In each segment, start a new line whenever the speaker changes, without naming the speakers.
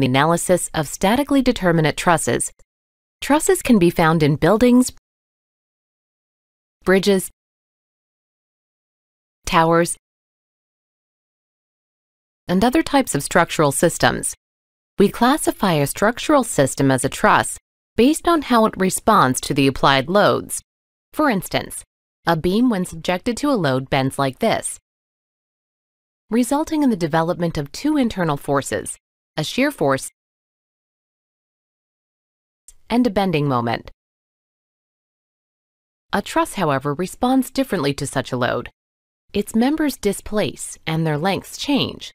the analysis of statically determinate trusses. Trusses can be found in buildings, bridges, towers, and other types of structural systems. We classify a structural system as a truss based on how it responds to the applied loads. For instance, a beam when subjected to a load bends like this, resulting in the development of two internal forces, a shear force and a bending moment. A truss, however, responds differently to such a load. Its members displace and their lengths change,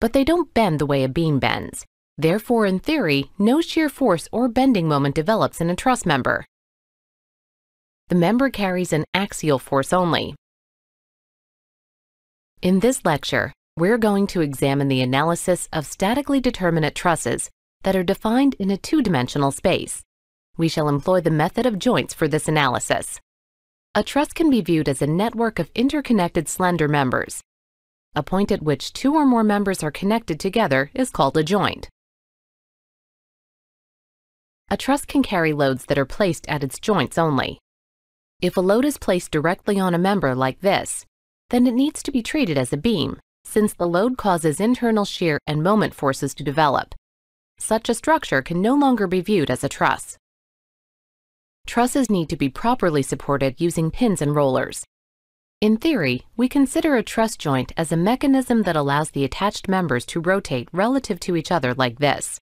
but they don't bend the way a beam bends. Therefore, in theory, no shear force or bending moment develops in a truss member. The member carries an axial force only. In this lecture, we're going to examine the analysis of statically determinate trusses that are defined in a two-dimensional space. We shall employ the method of joints for this analysis. A truss can be viewed as a network of interconnected slender members. A point at which two or more members are connected together is called a joint. A truss can carry loads that are placed at its joints only. If a load is placed directly on a member like this, then it needs to be treated as a beam, since the load causes internal shear and moment forces to develop. Such a structure can no longer be viewed as a truss. Trusses need to be properly supported using pins and rollers. In theory, we consider a truss joint as a mechanism that allows the attached members to rotate relative to each other like this.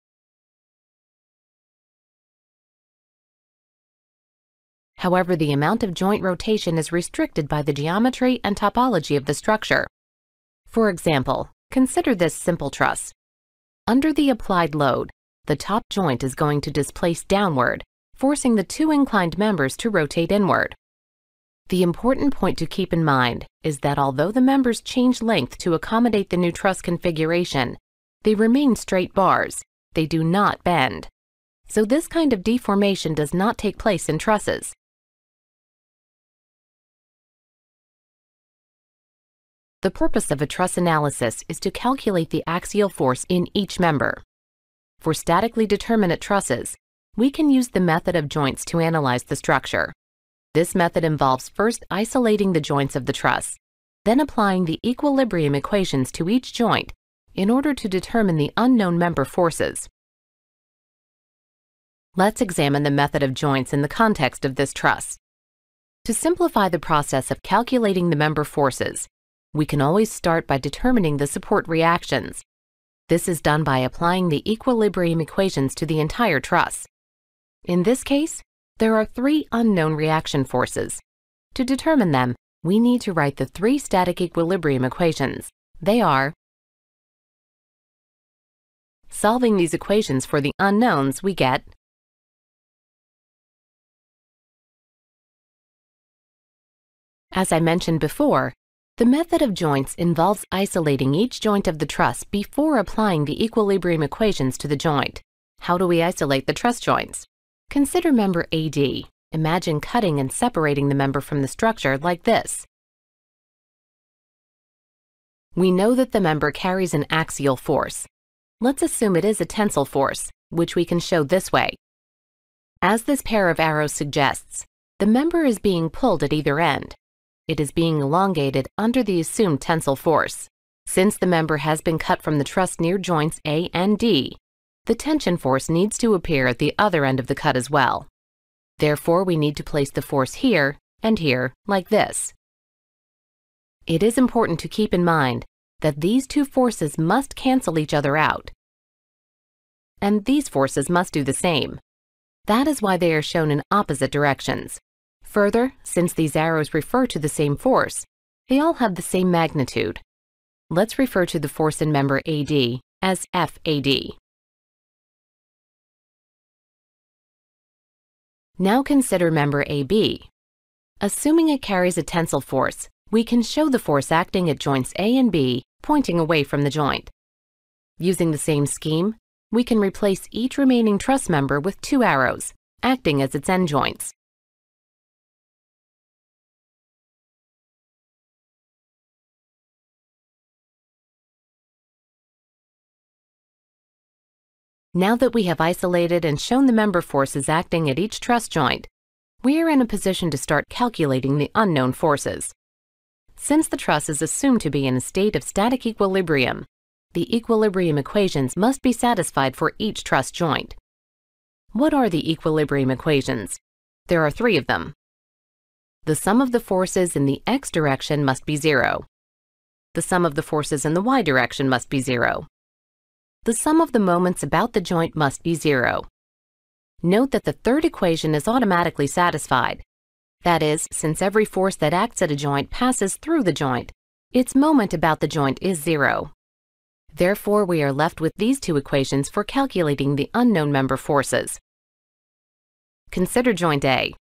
However, the amount of joint rotation is restricted by the geometry and topology of the structure. For example, consider this simple truss. Under the applied load, the top joint is going to displace downward, forcing the two inclined members to rotate inward. The important point to keep in mind is that although the members change length to accommodate the new truss configuration, they remain straight bars. They do not bend. So this kind of deformation does not take place in trusses. The purpose of a truss analysis is to calculate the axial force in each member. For statically determinate trusses, we can use the method of joints to analyze the structure. This method involves first isolating the joints of the truss, then applying the equilibrium equations to each joint in order to determine the unknown member forces. Let's examine the method of joints in the context of this truss. To simplify the process of calculating the member forces, we can always start by determining the support reactions. This is done by applying the equilibrium equations to the entire truss. In this case, there are three unknown reaction forces. To determine them, we need to write the three static equilibrium equations. They are Solving these equations for the unknowns, we get As I mentioned before, the method of joints involves isolating each joint of the truss before applying the equilibrium equations to the joint. How do we isolate the truss joints? Consider member AD. Imagine cutting and separating the member from the structure like this. We know that the member carries an axial force. Let's assume it is a tensile force, which we can show this way. As this pair of arrows suggests, the member is being pulled at either end it is being elongated under the assumed tensile force. Since the member has been cut from the truss near joints A and D, the tension force needs to appear at the other end of the cut as well. Therefore, we need to place the force here and here like this. It is important to keep in mind that these two forces must cancel each other out. And these forces must do the same. That is why they are shown in opposite directions. Further, since these arrows refer to the same force, they all have the same magnitude. Let's refer to the force in member AD as FAD. Now consider member AB. Assuming it carries a tensile force, we can show the force acting at joints A and B pointing away from the joint. Using the same scheme, we can replace each remaining truss member with two arrows, acting as its end joints. Now that we have isolated and shown the member forces acting at each truss joint, we are in a position to start calculating the unknown forces. Since the truss is assumed to be in a state of static equilibrium, the equilibrium equations must be satisfied for each truss joint. What are the equilibrium equations? There are three of them. The sum of the forces in the x direction must be zero. The sum of the forces in the y direction must be zero. The sum of the moments about the joint must be zero. Note that the third equation is automatically satisfied. That is, since every force that acts at a joint passes through the joint, its moment about the joint is zero. Therefore, we are left with these two equations for calculating the unknown member forces. Consider joint A.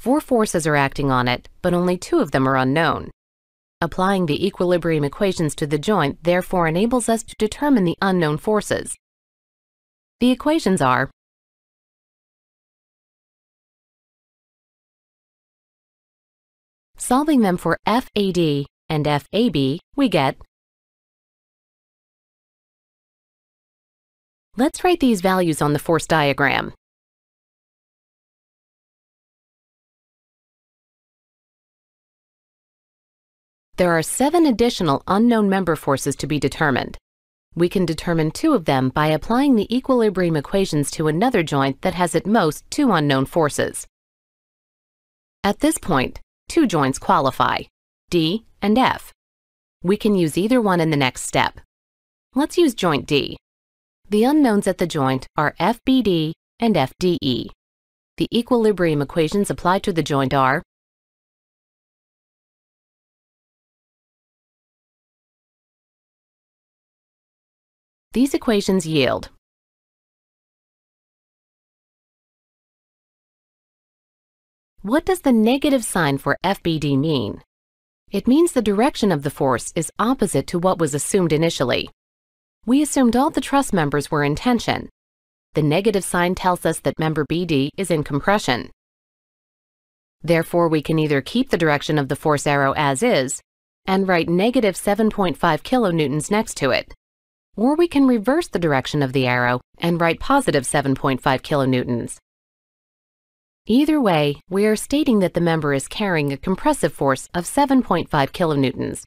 Four forces are acting on it, but only two of them are unknown. Applying the equilibrium equations to the joint therefore enables us to determine the unknown forces. The equations are Solving them for FAD and FAB, we get Let's write these values on the force diagram. There are seven additional unknown member forces to be determined. We can determine two of them by applying the equilibrium equations to another joint that has at most two unknown forces. At this point, two joints qualify, D and F. We can use either one in the next step. Let's use joint D. The unknowns at the joint are FBD and FDE. The equilibrium equations applied to the joint are These equations yield What does the negative sign for FBD mean? It means the direction of the force is opposite to what was assumed initially. We assumed all the truss members were in tension. The negative sign tells us that member BD is in compression. Therefore, we can either keep the direction of the force arrow as is and write negative 7.5 kilonewtons next to it or we can reverse the direction of the arrow and write positive 7.5 kilonewtons. Either way, we are stating that the member is carrying a compressive force of 7.5 kilonewtons.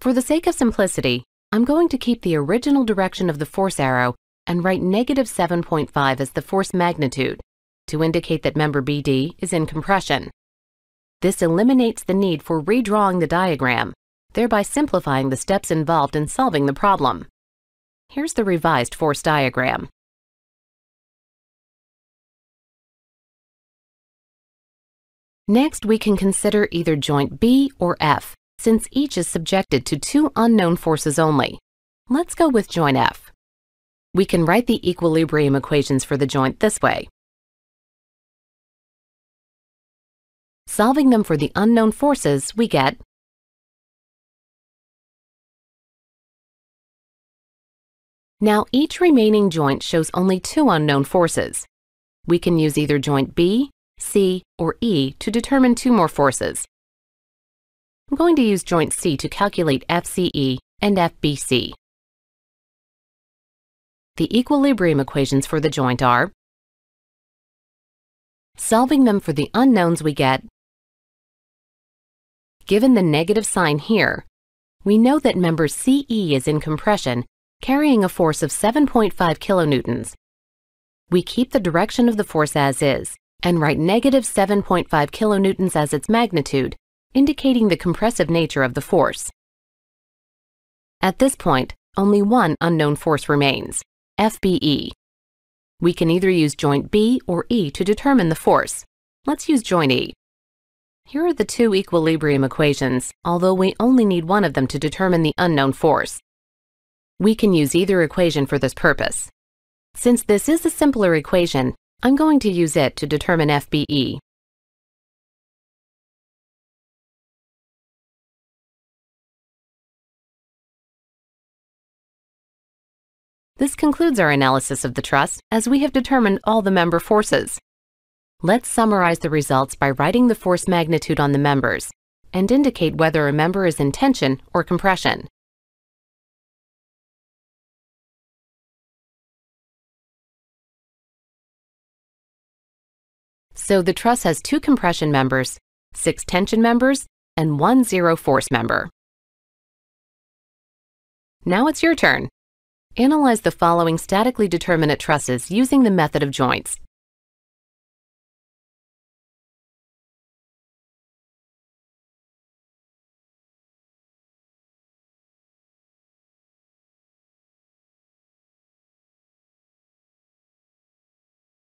For the sake of simplicity, I'm going to keep the original direction of the force arrow and write negative 7.5 as the force magnitude to indicate that member BD is in compression. This eliminates the need for redrawing the diagram thereby simplifying the steps involved in solving the problem. Here's the revised force diagram. Next, we can consider either joint B or F, since each is subjected to two unknown forces only. Let's go with joint F. We can write the equilibrium equations for the joint this way. Solving them for the unknown forces, we get Now each remaining joint shows only two unknown forces. We can use either joint B, C, or E to determine two more forces. I'm going to use joint C to calculate FCE and FBC. The equilibrium equations for the joint are Solving them for the unknowns we get Given the negative sign here, we know that member CE is in compression carrying a force of 7.5 kilonewtons. We keep the direction of the force as is and write negative 7.5 kilonewtons as its magnitude, indicating the compressive nature of the force. At this point, only one unknown force remains, FBE. We can either use joint B or E to determine the force. Let's use joint E. Here are the two equilibrium equations, although we only need one of them to determine the unknown force. We can use either equation for this purpose. Since this is a simpler equation, I'm going to use it to determine FBE. This concludes our analysis of the truss as we have determined all the member forces. Let's summarize the results by writing the force magnitude on the members and indicate whether a member is in tension or compression. So the truss has two compression members, six tension members, and one zero force member. Now it's your turn. Analyze the following statically determinate trusses using the method of joints.